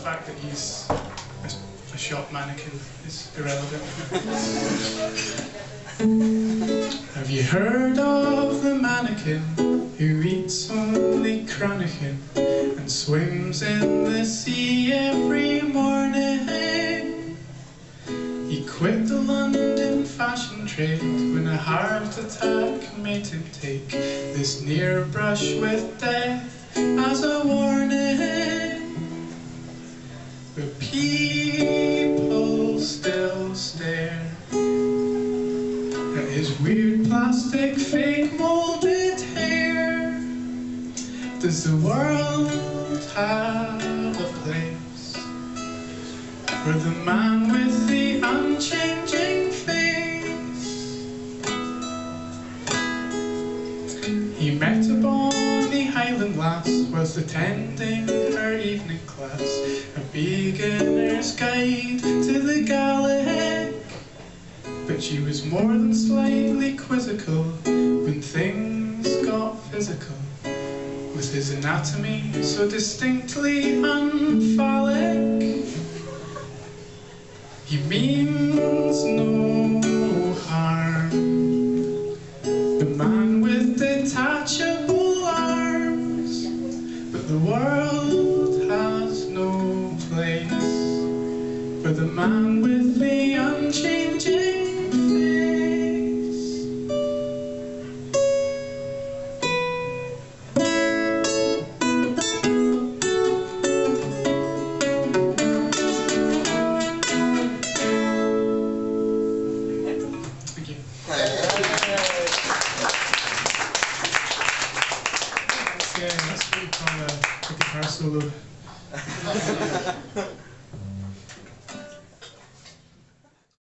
fact that he's a, a shop mannequin is irrelevant. Have you heard of the mannequin who eats only cranachan and swims in the sea every morning? He quit the London fashion trade when a heart attack made him take this near brush with death as a warning. But people still stare at his weird plastic fake molded hair. Does the world have a place for the man with the unchanging face? He met a bonny Highland lass, was attending her evening class, a beginner's guide to the Gaelic. But she was more than slightly quizzical when things got physical. With his anatomy so distinctly unphallic, he means no world has no place for the man with from a, a guitar solo.